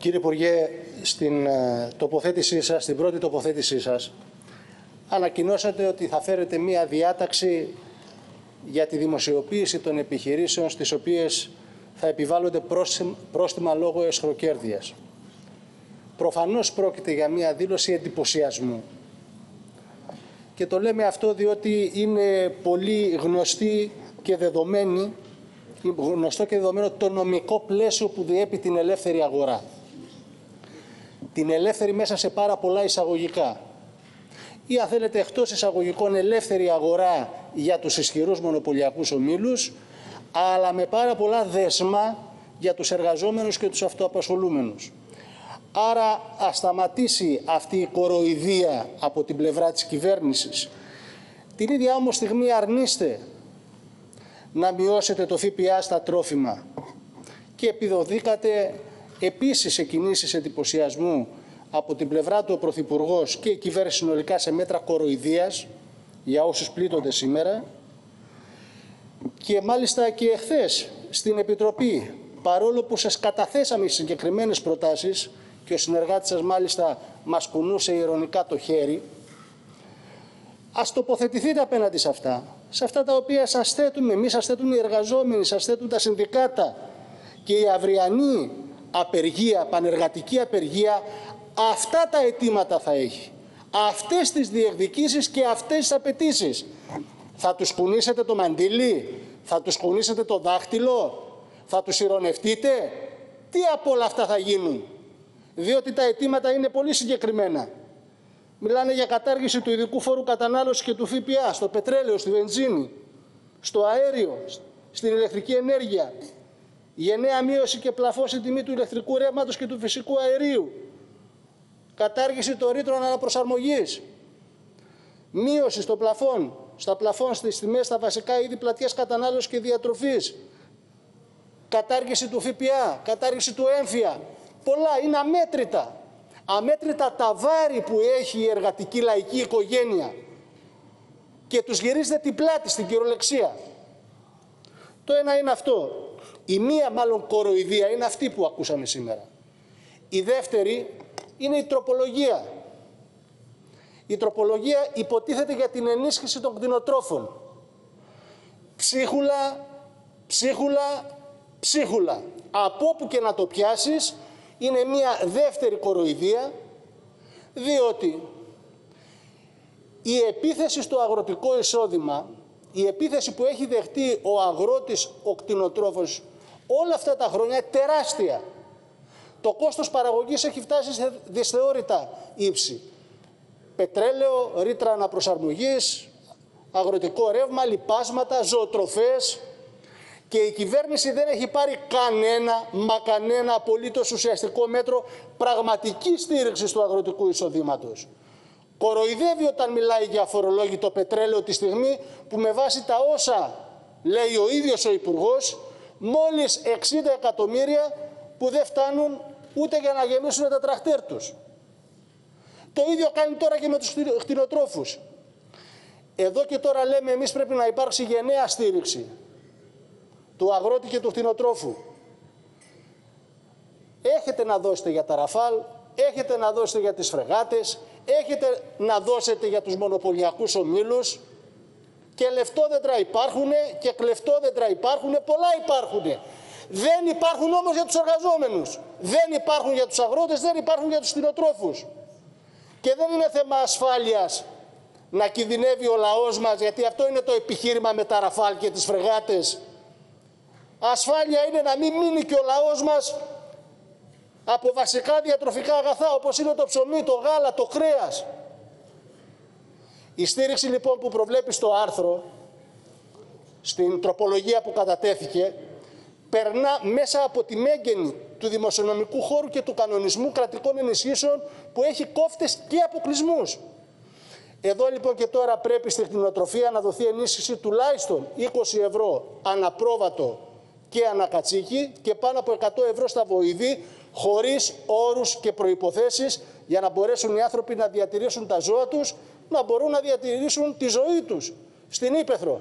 Κύριε Υπουργέ, στην ε, τοποθέτησή σας, στην πρώτη τοποθέτησή σας, ανακοινώσατε ότι θα φέρετε μία διάταξη για τη δημοσιοποίηση των επιχειρήσεων στις οποίες θα επιβάλλονται πρόστιμα λόγω εσχροκέρδειας. Προφανώς πρόκειται για μία δήλωση εντυπωσιασμού. Και το λέμε αυτό διότι είναι πολύ γνωστή και δεδομένη, γνωστό και δεδομένο το νομικό πλαίσιο που διέπει την ελεύθερη αγορά την ελεύθερη μέσα σε πάρα πολλά εισαγωγικά ή αν θέλετε εκτός εισαγωγικών ελεύθερη αγορά για τους ισχυρούς μονοπωλιακούς ομίλους αλλά με πάρα πολλά δεσμά για τους εργαζόμενους και τους αυτοαπασχολούμενους. Άρα ας σταματήσει αυτή η κοροϊδία από την πλευρά της κυβέρνησης. Την ίδια όμως στιγμή αρνείστε να μειώσετε το ΦΠΑ στα τρόφιμα και επιδοδήκατε επίσης σε κινήσεις εντυπωσιασμού από την πλευρά του ο Πρωθυπουργός και η κυβέρνηση συνολικά σε μέτρα κοροϊδίας για όσους πλήττονται σήμερα και μάλιστα και εχθές στην Επιτροπή παρόλο που σας καταθέσαμε συγκεκριμένες προτάσεις και ο συνεργάτης σας μάλιστα μας κουνούσε ηρωνικά το χέρι ας τοποθετηθείτε απέναντι σε αυτά σε αυτά τα οποία σας θέτουμε εμείς, σας θέτουν οι εργαζόμενοι, σας θέτουν τα συνδικάτα και η αυριανή απεργία, πανεργατική απεργία, αυτά τα αιτήματα θα έχει. Αυτές τις διεκδικήσεις και αυτές τις απαιτήσεις. Θα τους κουνήσετε το μαντίλι, θα τους κουνήσετε το δάχτυλο, θα τους ηρωνευτείτε. Τι από όλα αυτά θα γίνουν; Διότι τα αιτήματα είναι πολύ συγκεκριμένα. Μιλάνε για κατάργηση του ειδικού φόρου κατανάλωσης και του ΦΠΑ στο πετρέλαιο, στη βενζίνη, στο αέριο, στην ηλεκτρική ενέργεια, γενναία μείωση και πλαφώ στην τιμή του ηλεκτρικού ρεύματος και του φυσικού αερίου, κατάργηση των ρήτρων αναπροσαρμογής, μείωση στο πλαφόν, στα πλαφόν στις τιμές στα βασικά είδη πλατεία κατανάλωσης και διατροφής, κατάργηση του ΦΠΑ, κατάργηση του έμφυα. Πολλά είναι αμέτρητα. Αμέτρητα τα βάρη που έχει η εργατική λαϊκή οικογένεια και τους γυρίζετε την πλάτη στην κυριολεξία. Το ένα είναι αυτό. Η μία μάλλον κοροϊδία είναι αυτή που ακούσαμε σήμερα. Η δεύτερη είναι η τροπολογία. Η τροπολογία υποτίθεται για την ενίσχυση των κτηνοτρόφων. Ψίχουλα, ψίχουλα, ψίχουλα. Από όπου και να το πιάσεις είναι μια δεύτερη κοροϊδία διότι η επίθεση στο αγροτικό εισόδημα, η επίθεση που έχει δεχτεί ο αγρότης, ο κτηνοτρόφος όλα αυτά τα χρόνια τεράστια. Το κόστος παραγωγής έχει φτάσει σε δυσθεώρητα ύψη. Πετρέλαιο, ρήτρα αναπροσαρμογής, αγροτικό ρεύμα, λιπάσματα, ζωοτροφές και η κυβέρνηση δεν έχει πάρει κανένα, μα κανένα απολύτως ουσιαστικό μέτρο πραγματικής στήριξης του αγροτικού εισοδήματος. Κοροϊδεύει όταν μιλάει για αφορολόγητο πετρέλαιο τη στιγμή που με βάση τα όσα λέει ο ίδιος ο Υπουργός μόλις 60 εκατομμύρια που δεν φτάνουν ούτε για να γεμίσουν τα τραχτέρ τους. Το ίδιο κάνει τώρα και με τους χτινοτρόφους. Εδώ και τώρα λέμε εμείς πρέπει να υπάρξει γενναία στήριξη του αγρότη και του χτινοτρόφου. Έχετε να δώσετε για τα ραφάλ, έχετε να δώσετε για τις φρεγάτες, έχετε να δώσετε για τους μονοπωλιακούς ομίλους, και λεφτόδεντρα υπάρχουν και κλεφτόδεντρα υπάρχουν, πολλά υπάρχουν. Δεν υπάρχουν όμως για τους εργαζόμενους. Δεν υπάρχουν για τους αγρότες, δεν υπάρχουν για τους κτηνοτρόφους. Και δεν είναι θέμα ασφάλειας να κινδυνεύει ο λαός μας, γιατί αυτό είναι το επιχείρημα με τα ραφάλ και τις φρεγάτες. Ασφάλεια είναι να μην μείνει και ο λαός μας από βασικά διατροφικά αγαθά, όπως είναι το ψωμί, το γάλα, το κρέας. Η στήριξη λοιπόν που προβλέπει στο άρθρο, στην τροπολογία που κατατέθηκε, περνά μέσα από τη μέγενη του δημοσιονομικού χώρου και του κανονισμού κρατικών ενισχύσεων που έχει κόφτες και αποκλεισμούς. Εδώ λοιπόν και τώρα πρέπει στη κτηνοτροφία να δοθεί ενίσχυση τουλάχιστον 20 ευρώ αναπρόβατο και ανακατσίκι και πάνω από 100 ευρώ στα βοηδή χωρίς όρους και προϋποθέσεις για να μπορέσουν οι άνθρωποι να διατηρήσουν τα ζώα τους να μπορούν να διατηρήσουν τη ζωή τους στην Ήπεθρο.